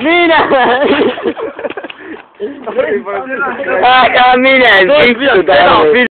Mina! Ah, cammina, zitto, dai.